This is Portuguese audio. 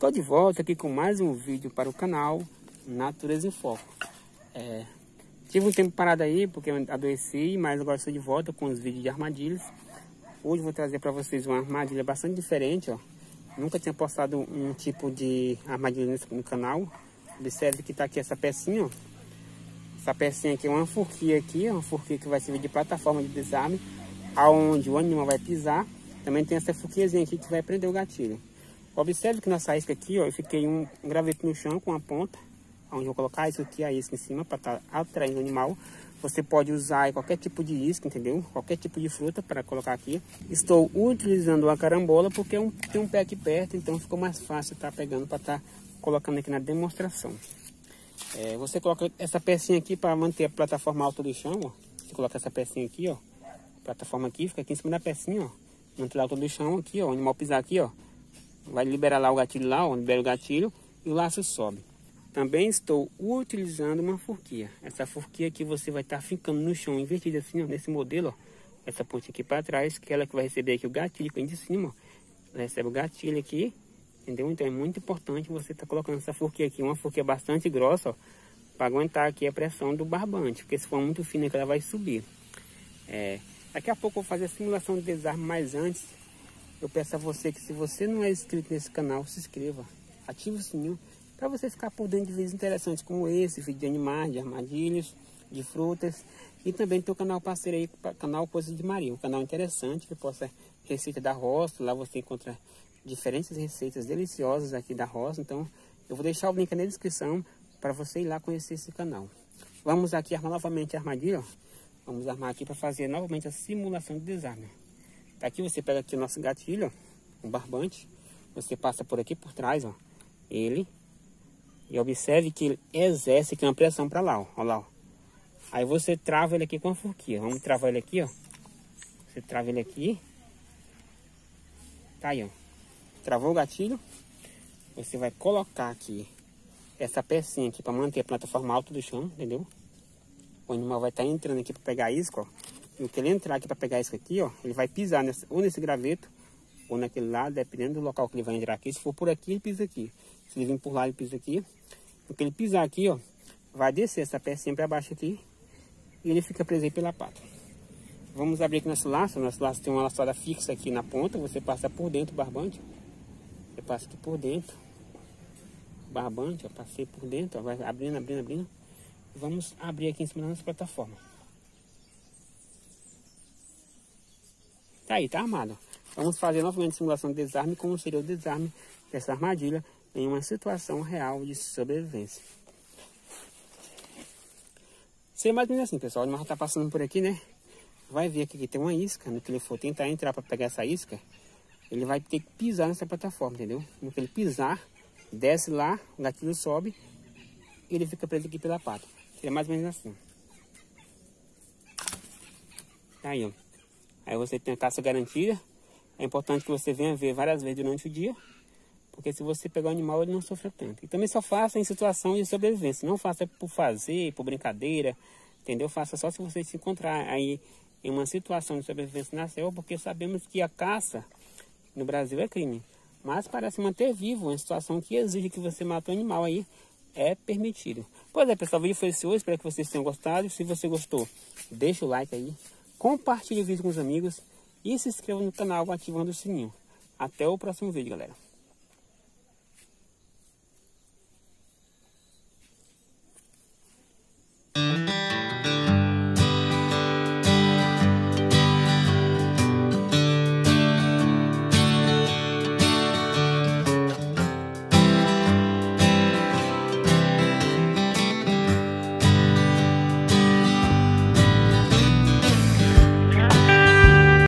Estou de volta aqui com mais um vídeo para o canal Natureza em Foco. É, tive um tempo parado aí porque adoeci, mas agora estou de volta com os vídeos de armadilhas. Hoje vou trazer para vocês uma armadilha bastante diferente, ó. Nunca tinha postado um tipo de armadilha no canal. Observe que está aqui essa pecinha, ó. Essa pecinha aqui é uma forquia aqui, uma forquia que vai servir de plataforma de desarme, aonde o animal vai pisar. Também tem essa forquiazinha aqui que vai prender o gatilho. Observe que nessa isca aqui, ó, eu fiquei um, graveto no chão com a ponta, onde eu vou colocar isso aqui, a isca em cima, para estar tá atraindo o animal. Você pode usar qualquer tipo de isca, entendeu? Qualquer tipo de fruta para colocar aqui. Estou utilizando a carambola porque é um, tem um pé aqui perto, então ficou mais fácil estar tá pegando para estar tá colocando aqui na demonstração. É, você coloca essa pecinha aqui para manter a plataforma alta do chão, ó. Você coloca essa pecinha aqui, ó. Plataforma aqui, fica aqui em cima da pecinha, ó. Manter a alta do chão aqui, ó. O animal pisar aqui, ó vai liberar lá o gatilho lá, ó, libera o gatilho e o laço sobe. Também estou utilizando uma forquia. Essa forquia aqui você vai estar tá ficando no chão invertida assim, ó, nesse modelo, ó. Essa ponte aqui para trás, que ela que vai receber aqui o gatilho que vem de cima, ó. Ela recebe o gatilho aqui, entendeu? Então é muito importante você estar tá colocando essa forquia aqui, uma forquia bastante grossa, ó, para aguentar aqui a pressão do barbante, porque se for muito fina ela vai subir. É, daqui a pouco eu vou fazer a simulação de desarme, mais antes eu peço a você que se você não é inscrito nesse canal, se inscreva, ative o sininho para você ficar por dentro de vídeos interessantes como esse, vídeo de animais, de armadilhas, de frutas. E também tem o canal parceiro aí, canal Coisa de Maria, um canal interessante que possa receita da roça, lá você encontra diferentes receitas deliciosas aqui da roça, então eu vou deixar o link na descrição para você ir lá conhecer esse canal. Vamos aqui armar novamente a armadilha, vamos armar aqui para fazer novamente a simulação de desarme. Aqui você pega aqui o nosso gatilho, ó, um barbante. Você passa por aqui por trás, ó, ele. E observe que ele exerce aqui uma pressão para lá, ó, ó lá, ó. Aí você trava ele aqui com a forquinha. Vamos travar ele aqui, ó. Você trava ele aqui. Tá aí, ó. Travou o gatilho. Você vai colocar aqui essa pecinha aqui para manter a plataforma alta do chão, entendeu? O animal vai estar tá entrando aqui para pegar a ó no que ele entrar aqui para pegar isso aqui, ó, ele vai pisar nesse, ou nesse graveto ou naquele lado, dependendo do local que ele vai entrar aqui. Se for por aqui, ele pisa aqui. Se ele vir por lá, ele pisa aqui. No que ele pisar aqui, ó, vai descer essa pecinha para baixo aqui e ele fica preso aí pela pata. Vamos abrir aqui nosso laço. Nosso laço tem uma laçada fixa aqui na ponta. Você passa por dentro o barbante. Você passa aqui por dentro. Barbante, ó, passei por dentro, ó, vai abrindo, abrindo, abrindo. Vamos abrir aqui em cima da nossa plataforma. Tá aí, tá armado. Vamos fazer novamente a simulação de desarme, como seria o desarme dessa armadilha em uma situação real de sobrevivência. Seria mais ou menos assim, pessoal. O animal tá passando por aqui, né? Vai ver que aqui tem uma isca. No que ele for tentar entrar para pegar essa isca, ele vai ter que pisar nessa plataforma, entendeu? No que ele pisar, desce lá, o gatilho sobe e ele fica preso aqui pela pata. Seria mais ou menos assim. Tá aí, ó. Aí você tem a caça garantida. É importante que você venha ver várias vezes durante o dia. Porque se você pegar o animal, ele não sofre tanto. E também só faça em situação de sobrevivência. Não faça por fazer, por brincadeira. Entendeu? Faça só se você se encontrar aí em uma situação de sobrevivência na selva. Porque sabemos que a caça no Brasil é crime. Mas para se manter vivo, em situação que exige que você mate o animal aí, é permitido. Pois é, pessoal, o vídeo foi esse hoje. Espero que vocês tenham gostado. Se você gostou, deixa o like aí compartilhe o vídeo com os amigos e se inscreva no canal ativando o sininho. Até o próximo vídeo, galera.